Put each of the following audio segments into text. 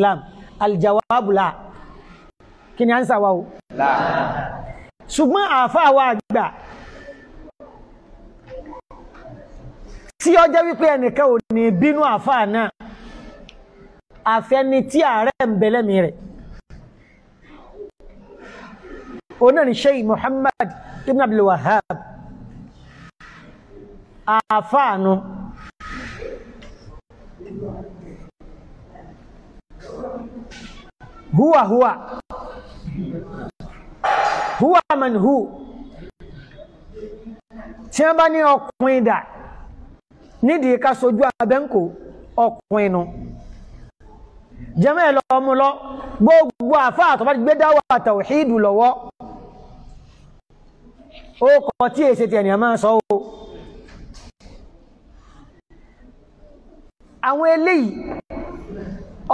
islam. Aljawabu la. Kí ni a ń sàwà o ṣùgbọ́n àfáà wa àgbà tí ó jẹ́ wípé ẹnìkan ò ní bínú àfáà náà àfẹni tí ààrẹ ń bẹ̀lẹ́mì rẹ̀. Onáà ni sheikh muhammad ibn abdul wahhab. Àfáànù huwa huwa. Huwa man hu. Tí wọ́n bá ní ọkùnrin dà nídìí ká sojú abẹ́ǹkò ọkùnrin nu. Jẹ́mọ́ ẹ̀ lọ́wọ́ mú lọ. Gbogbo àfáà tó bá gbé dáwà tàwíìdù lọ́wọ́. Ó kọ tí èsì tí ẹnìyàn máa sọ ó àwọn eléyìí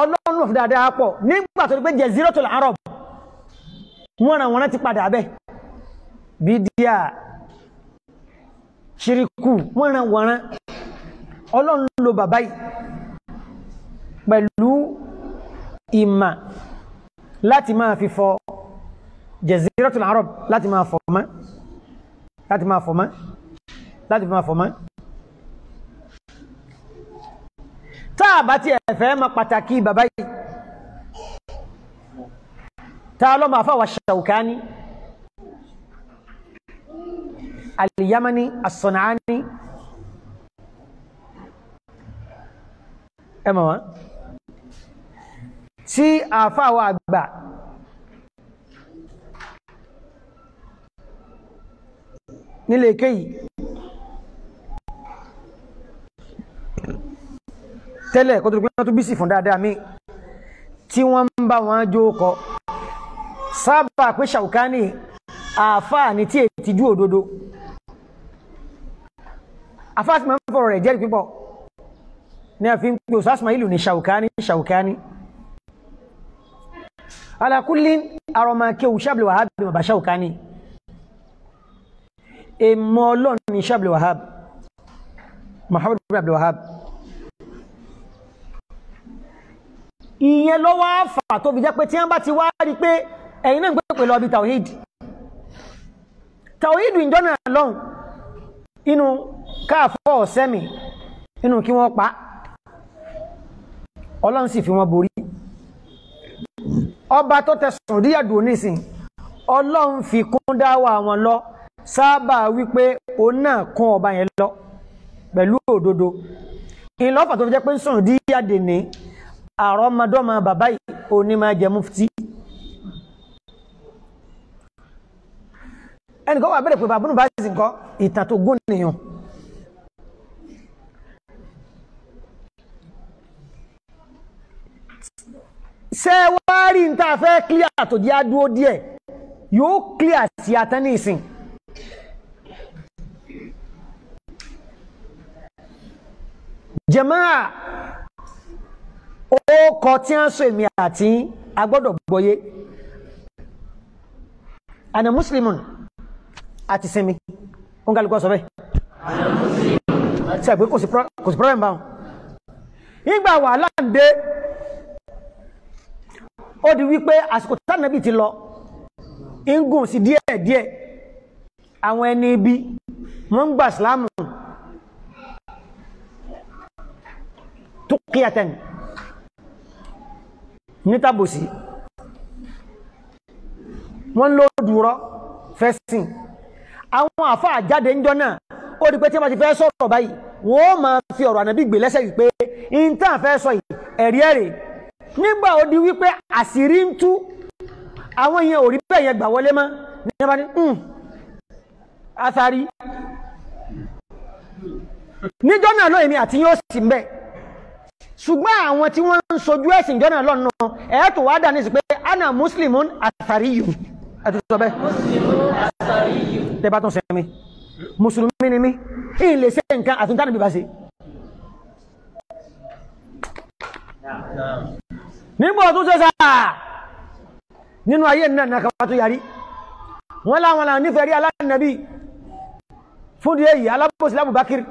ọlọ́run òfin dáadáa pọ̀. Nígbà tó ní pé Jaziratul Arab wọ́n ràn wọ́n ti padà bẹ́ bídíà ṣíríkù wọ́n ràn wọ́n ọlọ́run ló bàbá yìí pẹ̀lú ìmà láti máa fi fọ Jaziratul Arab láti máa fọ mọ́ láti máa fọ mọ́ láti máa fọ mọ́ táà bá ti ẹ̀fẹ́ ma pàtàkì bàbá yìí. Táà lọ ma fáwà Shawkani al-Yamani as-San'ani ẹmọ̀ wọn. Tí àfáwà àgbà nílé kéyìí tẹ́lẹ̀ kó tó gbé tó bí sí fún dáadáa mi tí wọ́n ń bá wọn jó kọ sábà pé Ṣàwùkání àfáà ní tí ètì jú òdodo. Àfáà sí máa ń fọ̀rọ̀ rẹ̀ jẹ́rìí pípọ̀ ní àfi ń pè òsásùmá ìlú ní Ṣàwùkání ala kulli arọmọkẹ́ Ṣabli Wahab bí bàbá Ṣàwùkání. Èmọ́ ọlọ́run ní Ṣabli Wahab Muhammad Abdul Wahab ìyẹn lọ́wọ́ àfà tó fi jẹ́ pé tí wọ́n bá ti wá rí pé ẹ̀yin náà ń gbé pẹ̀lú ọbí tawhid. Tawhid ìjọ́nà lọ́hùn. Inú káàfọ́ ọ̀sẹ́mì inú kí wọ́n pa ọlọ́run sì fi wọ́n borí. Ọba tó tẹ̀sùn díyàdù nísìn ọlọ́run fi kún dáwà wọn lọ sábà wípé òun náà kún ọba yẹn lọ pẹ̀lú òdodo. Ìlọ́fà tó fi jẹ́ pé ń sùn díyàdè ní àrọ́mọdọ́mọ bàbá òní máa jẹ mufti. Ẹnìkan wà bẹ̀rẹ̀ pé bàbúnù bá sì kọ́ ìtàn tó gún nìyàn. Ṣe wá rí n tàà fẹ́ kílíà tó jẹ́ àdúó díẹ̀? Yóò kílíà sí jàmáà ó kọ tí ń sọ èmì àti agbọ́dọ̀ gbọ́yé. Ana muslimun àti sinmi. Ó ń kálukọ́ sọ bẹ́ sí àgbé kò sí problem báhùn nígbà wàhálà ń dé ó di wípé àsìkò tánàbí ti lọ ingùn sí díẹ̀ àwọn ẹni ibi wọ́n ń gbà sílámù tó kíyàtẹ́ni nítàbòsí wọ́n ló dúró fẹ́sìn àwọn àfá àjáde ń jọ náà ó rí pé tí wọ́n ti fẹ́ sọ̀rọ̀ báyìí wọ́n ma fi ọ̀rọ̀ ànàbí gbè lẹ́sẹ̀ wípé ìntàn fẹ́ sọ yìí ẹ̀rí ẹ̀rẹ̀ nígbà ó di wípé àṣírí ń tú àwọn èèyàn ò rí bẹ́ẹ̀ yẹn gbà wọlé mọ́. Àtàrí níjọ́ náà lóyìn mi àti yóò sì ń ṣùgbọ́n àwọn tí wọ́n ń sojú ẹ̀sìn jọ́nà lọ́nà ẹ̀ẹ́tù wá dà sí pé ana muslimun àtàríyù ẹ̀tù sọ bẹ́ tẹbá tún sẹ́mi musulmi ni mí in lè ṣe nǹkan àtúntà níbi bá ṣe. Nígbà tó ṣe sáà nínú ayé náà náà kàwà tó yarí. Wọ́n láwọn láwọn nífẹ̀ẹ́ rí alánàbí. Fún díẹ̀ yìí alábòsí lábùbákiri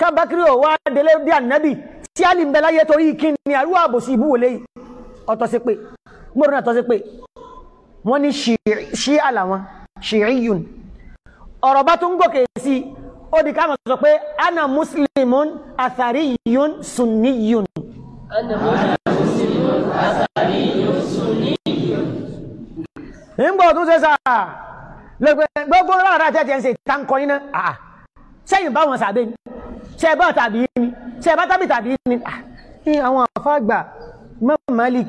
kábákiri ò wá délé dí ànábì tí a lè bẹ̀láyé torí kí ni àrúwà àbòsí ìbúwò lẹ́yìn ọ̀tọ̀ sí pé gbọ́dọ̀ náà tọ́ sí pé wọ́n ní ṣí àlàwọn ṣìíyùn ọ̀rọ̀ bá tún gòkè sí ó di ká mọ̀ sọ pé ana muslimun athariyun sunniyun. Nígbà tó ṣe sáà lẹ́gbẹ̀ẹ́ gbogbo rárá tẹ́tẹ́ ń ṣe táǹkọ́ iná àà sẹ́yìn báwọn sàbẹ̀ ni ṣe bá tàbí ní ṣe bá tàbí tàbí ní ní àwọn àfáàgbà imam malik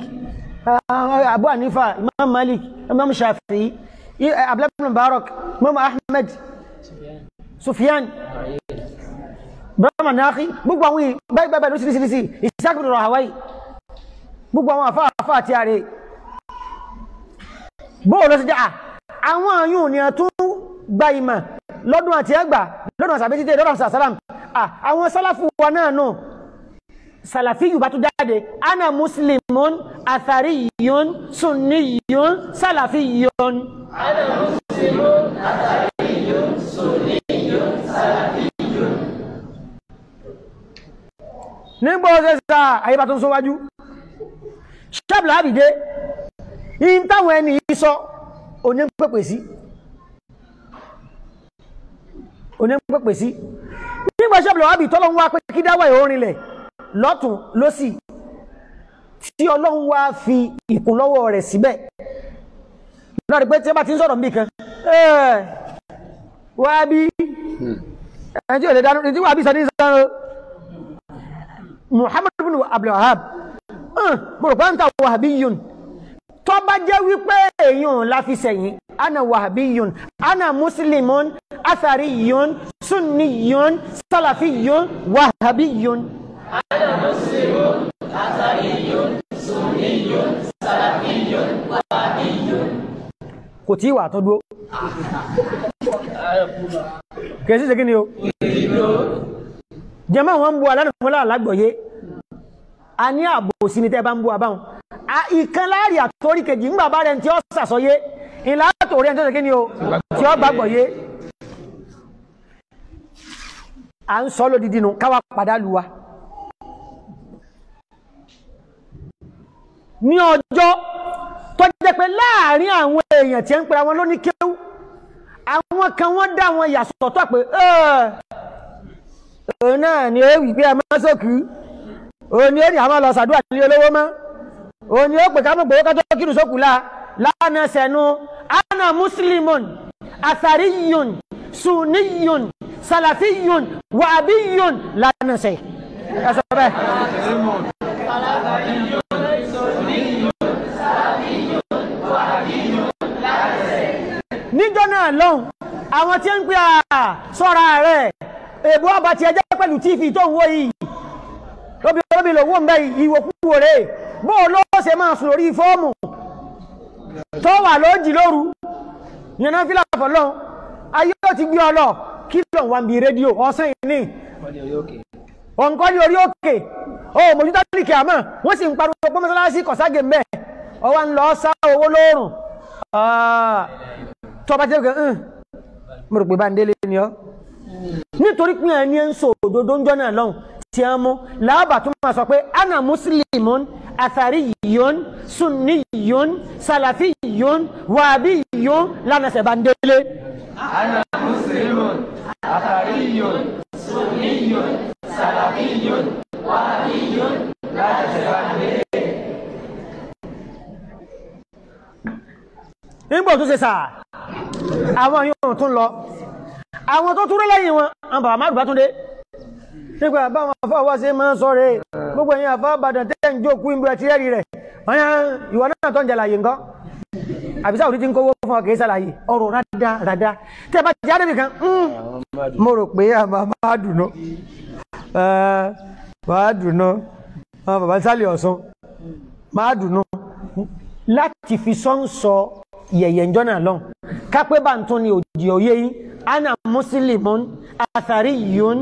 abu hanifa imam malik imam shafi'i abdullahi mubarak imam ahmed sufyan brahma nakhi gbogbo àwọn bẹ́ẹ̀bẹ́ẹ̀ ló sírísírísí ìsákùnrin rọ̀ hawaii gbogbo àwọn àfáàfáà tí a rẹ̀ bóò lọ sí jẹ́ àwọn àyùn ni a tún gba ìmọ̀ lọ́dún àti ẹgbà lọ́dún àsàbí títẹ̀ lọ́dún àsàsálàm àwọn sálàfù wa náà nù. Sàlàfí yù bá tún jáde. Ana muslimun athariyun sunniyun sàlàfiyun ana muslimun athariyun sunniyun salafiyun nígbà ọ̀sẹ̀ sá àyíbá tó ń sọ́wájú ṣábìlá àbìdé in táwọn ẹni yìí sọ oní pẹ̀pẹ̀ sí. Oní pẹ̀pẹ̀ sí nígbà ṣábìlá àbì tọ́lọ́run wá pé kí dáwà ìhórinlẹ̀ lọ́tún lọ́sì tí ọlọ́run wá fi ìkúnlọ́wọ́ rẹ̀ síbẹ̀. Lọ́rí pé tí ẹ bá ti ń sọ̀rọ̀ mí kan wá bí? Ẹni tí ò lè dánú tí wà bí sọ ní sọ́rọ̀ Muhammad bin Abdulwahab mo rò pé ń ta wahabiyun tó bá jẹ́ wípé èèyàn la fi sẹ̀yìn ana wahabiyun ana muslimun athariyun sunniyun salafiyun wahabiyun. ana muslimun athariyun sunniyun salafiyun wahabiyun. kò tí wà tó dúró. Kèsí ṣe kí ni o? Jẹmọ́ wọn ń bu alánàmọ́lá alágbọ̀yé a ní ààbò sí ni tẹ́ bá ń bu àbáhùn ìkan láàrí àtórí kejì ń bàbá rẹ̀ tí ó sàsọyé ìlà àtòrí tó ṣe ni o? Tí ó gbàgbọ̀yé à ń sọ lódìdí nu káwà padà lù wa. Ní ọjọ́ tó jẹ́ pé láàárín àwọn èèyàn tí ń pera wọn lóní kéwú àwọn kan wọ́n dá wọn yàsọ̀tọ̀ pé òun náà ni ó wì pé ẹ máa sókù òun ni ó ní àwọn lọ sàdúrà ní olówó mọ́. Òun ni ó pè ká mọ̀ gbowó ká tó kírun sókù la. Lánà sẹ̀nu ana muslimun athariyun sunniyun salafiyun wàbíyun lánà sẹ̀ ẹ sọ bẹ́ẹ̀. níjọ́ náà lọ́hùn àwọn tí ń pè à sọ́ra rẹ̀ èbú ọba ti ẹjẹ́ pẹ̀lú tífì tó ń wó yìí. Lóbi olóbi lòwó ń bẹ ìwò kúrò rẹ̀ bó ló ṣe máa sùn lórí fọ́ọ̀mù tó wà lójì lóru. Yẹnà fílà fọlọ́ ayé ó ti gbé ọ kí ló ń wá bí rédíò ọ̀sán ìní ọ̀nkọ́ ní orí òkè. Ó mọ̀jútó líkì àmọ́ wọ́n sì ń pariwo pé mọ́sálásí kọ̀ságè mbẹ́ ọwọ́ ń lọ sá owó lóòrùn tọba jẹ́ gan mo rò pé bá ń délé ni ọ́. Nítorí pé ẹni ń sọ òdodo ń jọ náà lọ́hùn tí a mú. Láàbà tó máa sọ pé ana muslimun athariyun sunniyun salafiyun wàbíyun lánàṣẹ bá ń délé. ana muslimun athariyun sunniyun salafiyun wàbíyun lánàṣẹ bá ń délé. nígbà tó ṣe sáà àwọn yóò tún lọ àwọn tó túnrẹ́ lẹ́yìn wọn àwọn bàbá má dùbá tún dé nígbà báwọn afọ́wọ́ sí máa ń sọ rẹ̀ gbogbo ẹ̀yìn àfọ́ àbàdàn tẹ́ ń jókòó ìbú ẹ̀tí rẹ̀. Rẹ̀ ọ̀yá ìwọ náà tó ń jàlàyé nǹkan àbísà òní ti ń kówó fún ọkẹ́ ṣàlàyé ọ̀rọ̀ rádá rádá. Tẹ́ bá ti jáde nìkan mo rò pé àmà máa dùnú máa dùnú àwọn bàbá sálẹ̀ ọ̀sán máa dùnú láti fi sọ́nsọ yẹ̀yẹ̀ ńjọ́ náà lọ́n kápẹ́ bá ń tún ní òjì òye yìí ana muslimun athariyun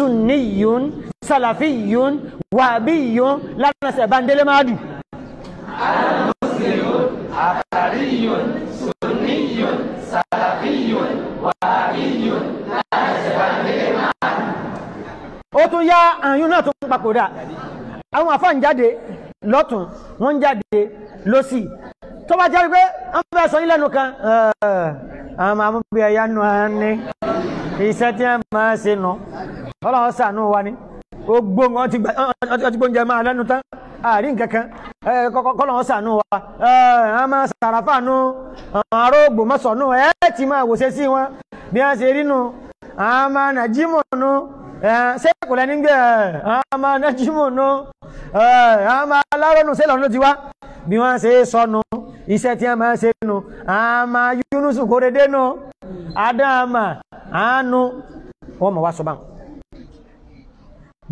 sunniyun salafiyun wàbíyun lánàṣẹ bandele máàdù. ana muslimun athariyun sunniyun salafiyun wàbíyun lánàṣẹ bandele máàdù. ó tún yá àyún náà tó ń papòdà àwọn àfáàn jáde lọ́tún wọ́n ń jáde lọ́sì tó bá jẹ́ pé wọ́n fẹ́ sọ yín lẹ́nu kan àwọn amúgbé ẹ̀yà nù á ní iṣẹ́ tí wọ́n máa ṣe nù ọlọ́run ṣàánú wa ni. Gbogbo wọn ti gbóúnjẹ máa lẹ́nu tán. Àárín kankan kọ́lọ́run ṣàánú wa. A máa ṣàràfà nù. Àrógbò mọ́sọ̀nù ẹ̀ ti máa wòṣe sí wọn. Bí wọ́n ṣe rí nù. Àmà nàjímọ̀ nù. Ṣé kò lẹ́ni gbé? Àmà nàjímọ̀ nù. Àmà alárọ̀nù ṣé lọ́nà ló ti wá? Bí wọ́n ṣe sọnù. Iṣẹ́ tí wọ́n máa ṣe nù. Àmà yúnúsù kórèdé nù. Àdàmà àánú. Wọ́n mọ̀ wá sọ báwọn.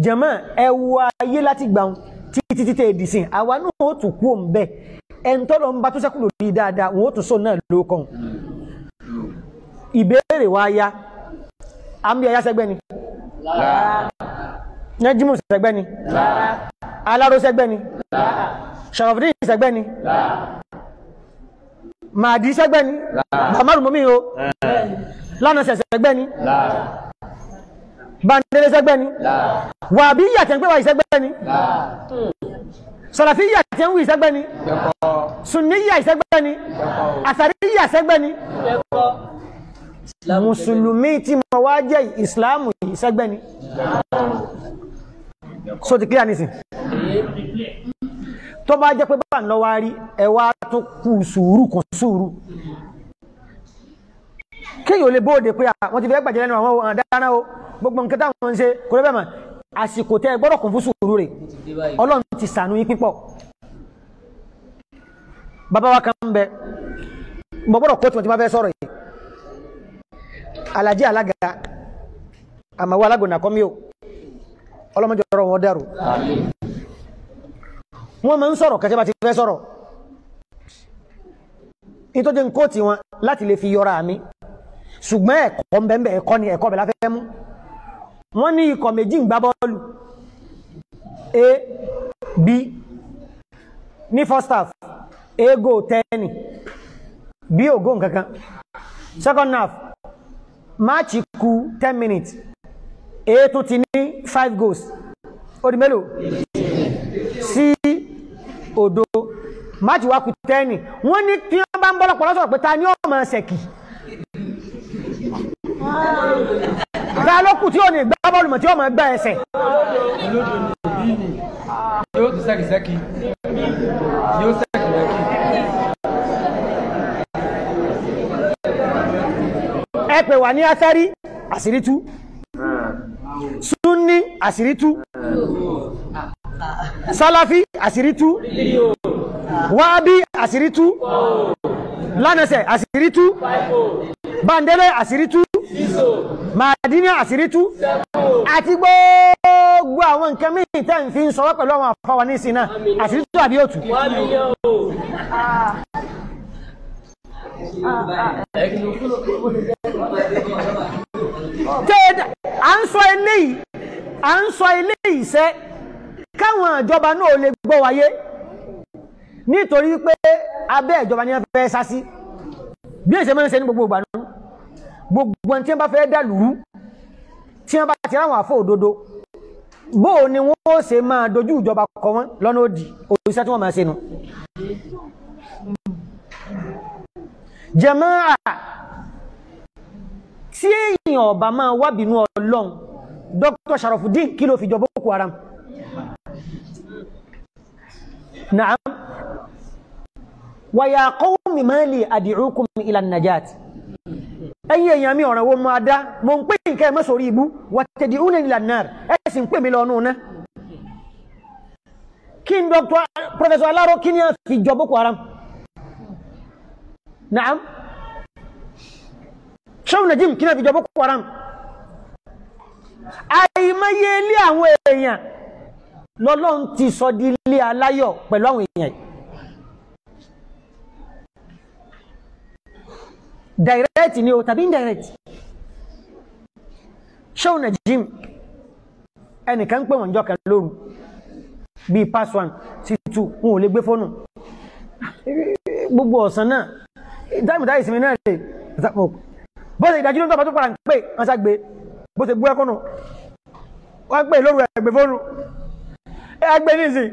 Jẹ̀mọ́ ẹ wo ayé láti gbà wọn títí títí èdè sìn àwa náà ó tún kú òun bẹ́ẹ̀ ẹni tọ́lọ́ ń bá tó sẹ́kù lòdì dáadáa wọn ó tún sọ náà lókàn. ìbéèrè wa ya. Àmì ẹ̀yà sẹ́gbẹ́ ni. Nẹ́jímù sẹ́gbẹ́ ni. Aláró sẹ́gbẹ́ ni. Ṣàròfìdí sẹ́gbẹ́ ni. Màdí sẹ́gbẹ́ ni. Bàmárù mọ́mí o. Lánà sẹ́gbẹ́ ni bàndẹ́lẹ́ sẹ́gbẹ́ ni wàbí yàtẹ̀ ń pè wà ìsẹ́gbẹ́ ni. Sọ̀rọ̀fí yàtẹ̀ ń wù ìsẹ́gbẹ́ ni. Sùnníyà ìsẹ́gbẹ́ ni. Àsàríyà sẹ́gbẹ́ ni. Mùsùlùmí tí mo wá jẹ́ ìsìláàmù ìsẹ́gbẹ́ ni. So ti clear nísìn tó bá jẹ́ pé bá ń lọ wá rí ẹwà tó kù sùúrù kan sùúrù kéyìn ò lè bóòdè pé àwọn ti fẹ́ gbàjẹ́ lẹ́nu àwọn àdáná o. Gbogbo nǹkan táwọn ń ṣe kò lè bẹ́ẹ̀ mọ̀. Àsìkò tẹ́ gbọ́dọ̀ kún fún sùúrù rẹ̀. Ọlọ́run ti sànú yín pípọ̀ bàbá wa kan ń bẹ. Mo gbọ́dọ̀ kó tí wọ́n ti máa fẹ́ sọ̀rọ̀ yìí. Alhaji alága àmàwọ alágbòna kọ́mí o. Ọlọ́mọdé ọ̀rọ̀ wọn dẹrù wọ́n máa ń sọ̀rọ̀ kẹsẹ́ bá ti fẹ́ sọ̀rọ̀. Nítorí ń kóòtì wọn láti lè fi yọra mi ṣùgbọ́n ẹ̀kọ́ mbẹ́mbẹ́ ẹ̀kọ́ ni ẹ̀kọ́ bẹ̀lá fẹ́ mú. Wọ́n ní ikọ̀ méjì ń gbá bọ́ọ̀lù. A b ní first half a go ten. B ò go nǹkan kan second half máàcì kù ten minutes. A tún ti ní five goals. Ó di mélòó? Sí òdo máàcì wá kù ten. Wọ́n ní tí wọ́n bá ń bọ́lọ̀ pọ̀lọ́ sọ̀rọ̀ pé ta ni ó ṣẹ̀kì ta ló kù tí ò ní gbá bọ́ọ̀lù mọ̀ tí ó máa gbá ẹsẹ̀. Yóò tún sẹ́kì sẹ́kì. Yóò sẹ́kì lẹ́kì. ẹ pè wà ní asẹ́rí àṣírí tú. Súnní àṣírí tú. Sálàfí àṣírí tú. Wáábí àṣírí tú. Lánàṣẹ àṣírí tú. Bàndẹ́lẹ̀ àṣírí tú màdínà àṣírí tú. Àti gbogbo àwọn nǹkan míì tẹ́ ń fi ń sọwọ́ pẹ̀lú àwọn àfọwà ní ìsìn náà. Àṣírí tú àbí òtù? Tẹ́ẹ̀dà à ń sọ eléyìí à ń sọ eléyìí sẹ́. Káwọn ìjọba náà lè gbọ́ wáyé. Nítorí pé abẹ́ ìjọba ni wọ́n fẹ́ sá sí. Bí èsè máa ń ṣe ní gbogbo ìgbà náà gbogbo ẹni tí wọ́n bá fẹ́ dà lùrú tí wọ́n bá ti ráwọn àfọ òdodo bó o ni wọ́n ó ṣe máa dojú ìjọba kọ wọ́n lọ́nà òdì? Òṣìṣẹ́ tí wọ́n máa ṣe nu. jàmáà tí èèyàn ọba máa wá bínú ọlọ́run dr. Sharafudin kí ló fi jọ boko haram? Na'am. Wa ya qawmi ma li ad'ukum ila an-najat ẹ̀yin èèyàn mi ọ̀ràn wo máa dá? Mo ń pè nǹkan ẹ̀mọ́ sórí ibú. Wa tad'una ila an-nar. Ẹ̀ sì ń pè mí lọ́nù náà kí n dr. Professor alaro kí ni a fi jọ boko haram? Na'am. Ṣọ́nà jim kí náà fi jọ boko haram? Àìmọye ilé àwọn èèyàn lọ́lọ́run ti sọ di ilé aláyọ̀ pẹ̀lú àwọn èèyàn direct ni o tàbí indirect? Ṣọ́nà jim? Ẹnìkan pè wọ́n jọ kan lóru. Bíi pass one sí two wọn ò lè gbé fóònù. Gbogbo ọ̀sán náà táìmù táì ìsinmi náà lè bó ṣe ìdájú ló ń tọ́ bá tó padà ń pè wọ́n ṣàgbé bó ṣe gbú ẹkùnù wọ́n pè lóru ẹgbẹ̀ fóònù. Ẹgbẹ̀ nísìn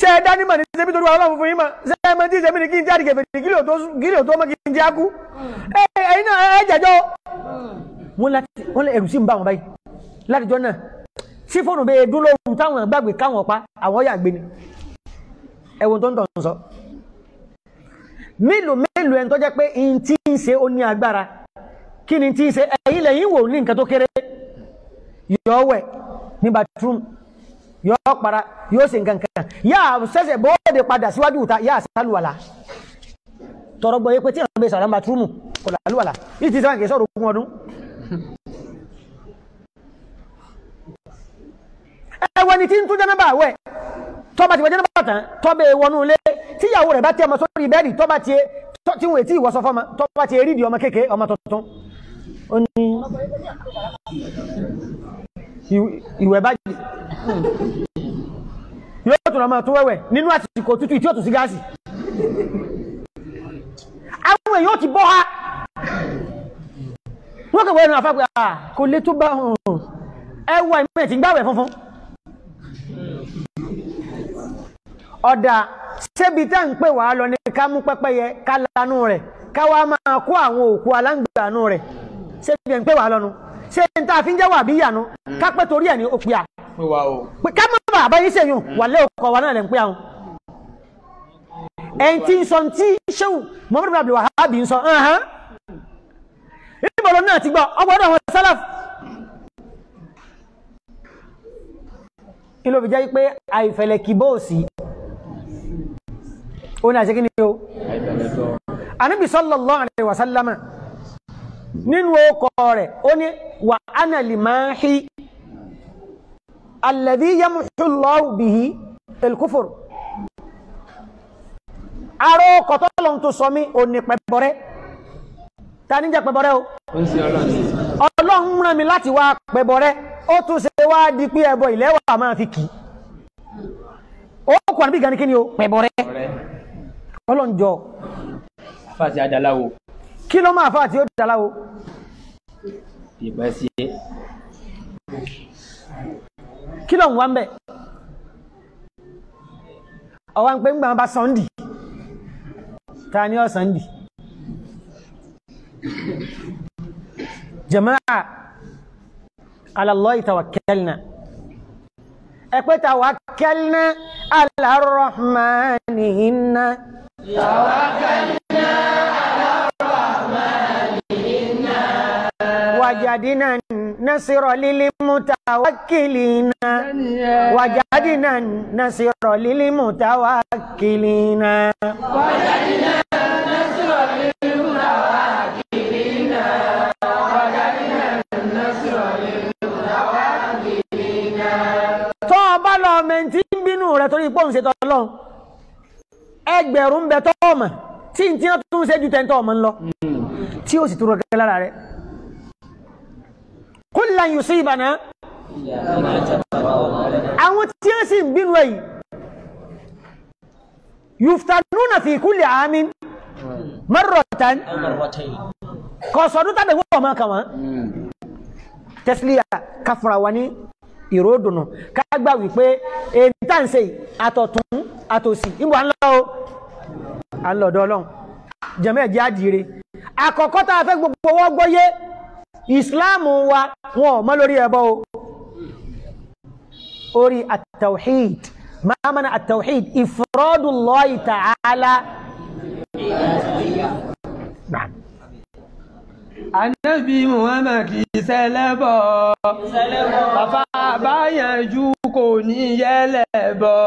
ṣe ẹ dání mọ̀ ní bí torí ọlọ́run fún yín mọ̀? Ṣe ẹ mọ̀ tí mí ní kí n jáde kẹfẹ́ ní kílò tó mọ̀ kí n jẹ́ akú ẹ ẹ̀yin náà ẹ jẹjọ́. Wọ́n láti wọ́n lé ẹ̀rù sí ń bá wọn báyìí. Látijọ́ náà tí fóònù bẹ́ẹ̀ dún lóru táwọn gbàgbé káwọn pa àwọn yà gbé ni. Ẹ̀wọ̀n tó ń tọ̀ ń sọ. Mélòó mélòó ẹni tó jẹ́ pé in tí ń ṣe ó ní agbára? Kí ni tí ń ṣe? Ẹ̀yin lẹ́yìn wò ní nǹkan tó kéré. Yọ wẹ̀ ní bathroom yọ para yóò ṣe nǹkan kan. Yá ṣẹ̀ṣẹ̀ bóde padà síwájú ìta yá sálùwàlà tọrọ gbọ́ yé pé tí àwọn bẹ sàrán bathroom kò lálùwàlà yìí ti sọ́wọ́n kì í sọ̀rọ̀ ogún ọdún. Ẹwọ ni tí ń tún jẹ́nàbà wẹ̀? Tọ́ba ti wẹ̀ jẹ́nàbà tán tọ́bẹ̀ wọnú ilé tíyàwó rẹ̀ bá tẹ́ ọmọ sórí bẹ́ẹ̀dì tọ́ba ti tí wọ́n ti ìwọ́sọ fọ́mọ tọ́ba ti rí di ọmọ kéèké ọmọ tuntun ìwẹ̀ bá jẹ́ yóò tún ọmọ tó wẹ́wẹ̀ nínú àsìkò tútù tí ó tún sí gáàsì. Àwọn èèyàn ti bọ́ ha. Wọ́n kẹ̀wọ́ ẹnu àfáàpẹ́ à kò lè tó bá ẹwà ìmọ̀ ń gbáwẹ̀ funfun. Ọ̀dà ṣébi tá ń pè wá lọ ní ká mú pẹ́pẹ́yẹ ká lanú rẹ̀ ká wá máa kó àwọn òkú aláǹgbàánú rẹ̀. Ṣébi ẹ̀ ń pè wá lọ́nu ṣé n ta fi ń jẹ́ wà bí ìyànú ká pẹ́ torí ẹ̀ ní òpì à pé wa pé ká má bàa bá yín ṣèyún wà lé ọkọ̀ wa náà lẹ́ ń pè àwọn ẹ̀ǹtí ń sọ tí ṣéwù Muhammadu bin Abdul Wahhab ń sọ. Ìbọ̀lọ́ náà ti gbọ́? Ọgbọ́dọ̀ wọn sálàf kí ló fi jẹ́ pé àìfẹ̀lẹ̀ kì bóòsì ó ní àṣekí ni o? Anábì sallallahu alaihi wasallama nínú ọkọ̀ rẹ̀ ó ní wà ánà lè máa hí alladhi yamhu Allahu bihi al-kufr arọ́ ọkọ̀ tọ́lọ́n tó sọ mí ò ní pẹ̀bọ̀rẹ́ ta ní jẹ́ pẹ̀bọ̀rẹ́ o? Ọlọ́run rán mi láti wá pẹ̀bọ̀rẹ́ ó tún ṣe wá di pé ẹbọ ìlẹ́wà máa fi kì ó kù àníbí gan ni kí ni o? Pẹ̀bọ̀rẹ́ ọ̀rẹ́ ọlọ́njọ́ fàtí adaláwo kí ló máa fà tí ó dáláwo ìpẹ́ sí é kí ló ń wá ń bẹ̀ ọwá ń pè ń gbà bá sọ́ndì ta ni ọ sọ́ndì jama'a ala Allahi tawakkalna. Ẹ pé tawakkalna ala rahmani inna وجدنا النصر للمتوكلين وجدنا النصر للمتوكلين tó o bá lọ mẹ́ntí ń bínú rẹ̀ torí pọ́ùn ṣe tọ́lọ́ ẹgbẹ̀rún bẹ tọ́ ọmọ tí n tí wọ́n tún ṣe ju tẹ́ntọ́ ọmọ ń lọ tí ó sì túrọ gẹ́gẹ́ lára rẹ̀ kullan yusibana. Àwọn tí ó sì ń bínú ẹ̀yìn yuftanuna fi kulli amin marratan. Kọ̀sọ̀dún tàbí wọ́n ọmọ kàwọn tẹ́sílíà káfúra wa ní ìròdùnù kágbà wípé èyí tá ń ṣe àtọ̀tún àtòsì. Ìbò à ń lọ o. Ọlọ́run. Jẹ́mẹ́ ẹ̀jẹ̀ àdìire àkọ́kọ́ tá fẹ́ gbogbo wọ́n gbọ́yé ìsìláàmù wa wọn ò mọ́ lórí ẹbọ o orí àtàwhíd máa mọ́nà àtàwhíd ifradullahi ta'ala Naam. Ànábì Muhammad kì í ṣẹlẹ́bọ̀. Bàbá àbáyànjú kò ní yẹlẹ́bọ̀.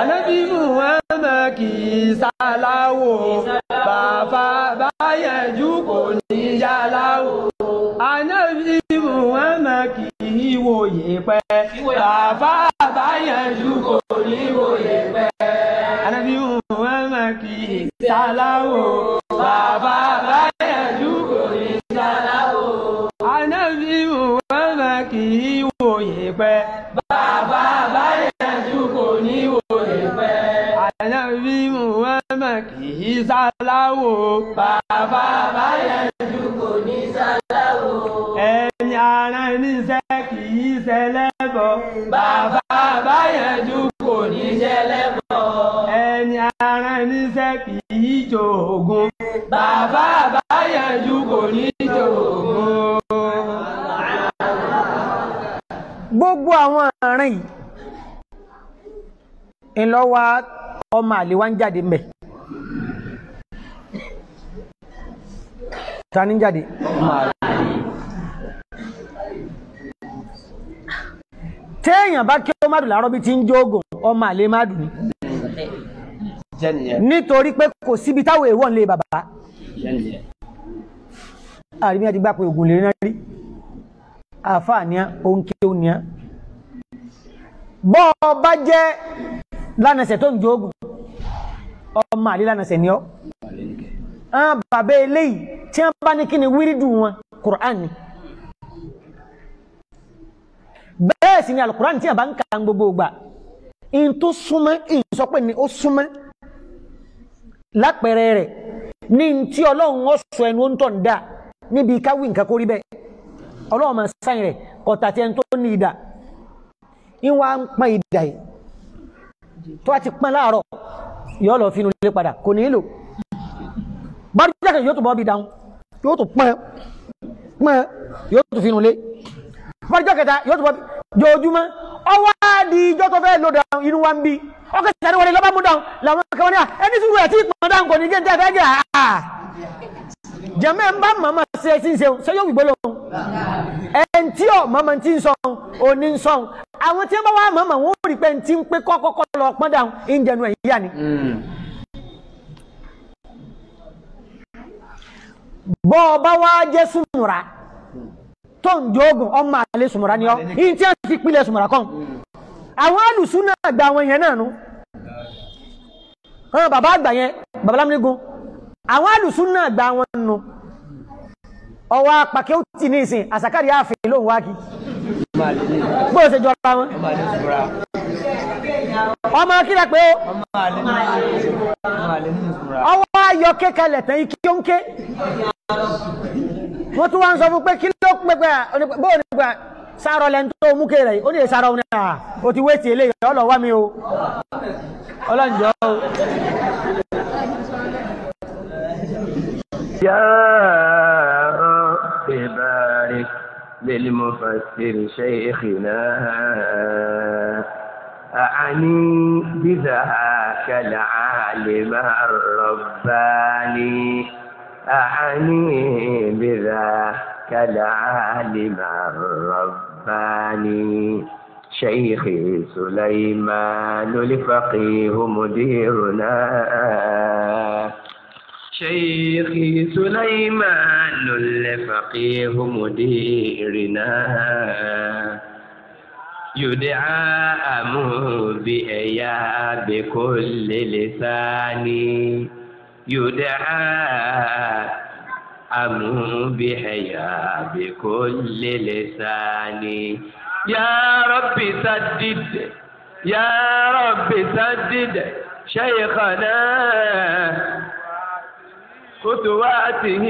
Ànábì Muhammad kì í wòye pẹ́. Bàbá àbáyànjú kò ní wòye pẹ́. Ànábì Muhammad kì í ṣaláwo. Bàbá àbáyànjú kò ní ṣaláwo. Ànábì Muhammad kì í wòye pẹ́. Bàbá àbáyànjú kò ní wòye pẹ́. Ànábì Muhammad kì í ṣaláwo. Kì í ṣẹlẹ́bọ̀. Bàbá àbáyànjú kò ní ṣẹlẹ́bọ̀. aràn níṣẹ́ kì í jòògùn bàbá àbáyànjú kò ní jòògùn. gbogbo àwọn àárín yìí ńlọ́wọ́ ọmọ àlè wa ń jáde mbẹ̀ ta ni ń jáde téèyàn bá kí dùn láàárọ̀ bí ti ń jóògùn ọmọ àlè má dùn. Ní jẹ́ nìyẹn nítorí pé kò síbi táwọn èèwọ̀ ń lé bàbá. Àríwí àti gbà pé ògùn lè náà rí. Àfààníà òǹkè òníà bọ́ ọ bá jẹ́ lánàṣẹ̀ tó ń jóògùn ọmọ àlè lánàṣẹ̀ ni ọ́. Bàbá eléyìí tí wọ́n bá ní kí ni wírídù wọn ni bẹ́ẹ̀ sì ni alukur'an tí a bá ń ka gbogbo gbà in tó súnmọ́ in sọ pé ni ó súnmọ́. Lápẹẹrẹ rẹ̀ ní tí ọlọ́run ó sọ ẹnu ń tọ̀ ń dà níbi káwí nǹkan kórí bẹ́ẹ̀. Ọlọ́run máa sáyìn rẹ̀ ọ̀tà tí ẹni tó ní ìdá ìwà ń pọn ìdá yìí. Tó a ti pọn láàárọ̀ yóò lọ fínú ilé padà kò ní lò. Bá jákè yóò tó bọ́ bí dáhùn. Yóò tó pọn pọn yóò tó fínú ilé. Fọ́jọ́ kẹta yóò tó bọ́ jòjúmọ́ ọwọ́ di ijọ́ tó fẹ́ lò dáhùn inú wa ń bí. Ọkọ̀ sáré wọlé lọ́ba mú dáhùn làwọn akẹ́wọ́n ní à ẹni sùúrù ẹ̀ tí ìpamọ́ dáhùn kò ní gé ǹjẹ́ fẹ́ jẹ́. Àá jẹ́mẹ́ ń bá màmá ṣe ẹ tí ń ṣeun ṣé yóò wí gbólóhùn? Ẹn tí ọ̀ màmá tí ń sọ òní ń sọ àwọn tí wọ́n bá wà màmá wọn ò rí pé ń tí ń pé kọ́kọ́kọ́ lọ pọ́n dáhùn ń jẹnu ẹ̀yìn yá ni. bọ́ ọ bá wá jẹ́ súnmùrà tó ń jogun ọmọ àlè sùmùrà ni ọ. Yìí tí a fi pilẹ̀ sùmùrà kan. Àwọn alùsùn náà gba àwọn èèyàn náà nù. Ọ̀n bàbá àgbà yẹn bàbá lámúnigun àwọn alùsùn náà gba àwọn nù. Ọwọ́ apàkẹ́ ó ti ní ìsìn àsàkárì ààfin lóhùn wá kí. Bóyá ṣe jọra wọn. Ọmọ kílẹ̀ pé ó ọwọ́ ayọ̀ kékalẹ̀ tán ikí ó ń ké wọ́n tún wá ń sọ fún pé kí ló pẹ́pẹ́ bóò ní gbà sáárọ̀ lẹ́nu tó mú kéèrè ó ní èyí sáárọ̀ ní àá o ti wéètì eléyìí ọlọ́ wá mi o ọlọ́njọ́ o. yá ìbáre lèlí mo fà sèrè ṣe ìhìnà àní bíbá kàlà àlè máa rọ̀ bá ní. أعني بذاك العالم الرباني. شيخي سليمان الفقيه مديرنا. شيخي سليمان الفقيه مديرنا. يدعى أمو بكل لسان يدعى أمو بحيا بكل لسان. يا رب سدد يا رب سدد شيخنا خطواته.